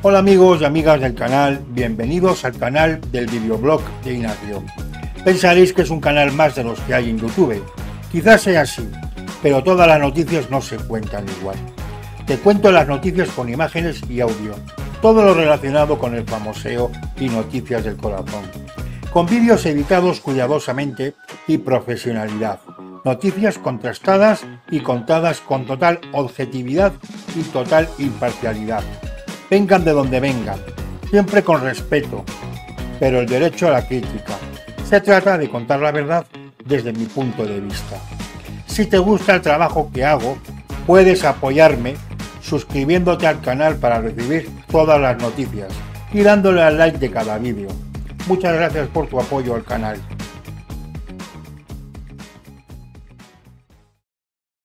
Hola amigos y amigas del canal, bienvenidos al canal del videoblog de Ignacio. Pensaréis que es un canal más de los que hay en YouTube. Quizás sea así, pero todas las noticias no se cuentan igual. Te cuento las noticias con imágenes y audio, todo lo relacionado con el famoseo y noticias del corazón, con vídeos editados cuidadosamente y profesionalidad, noticias contrastadas y contadas con total objetividad y total imparcialidad vengan de donde vengan, siempre con respeto, pero el derecho a la crítica. Se trata de contar la verdad desde mi punto de vista. Si te gusta el trabajo que hago, puedes apoyarme suscribiéndote al canal para recibir todas las noticias y dándole al like de cada vídeo. Muchas gracias por tu apoyo al canal.